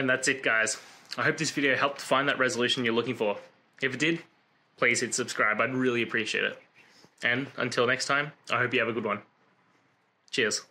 And that's it, guys. I hope this video helped find that resolution you're looking for. If it did, please hit subscribe. I'd really appreciate it. And until next time, I hope you have a good one. Cheers.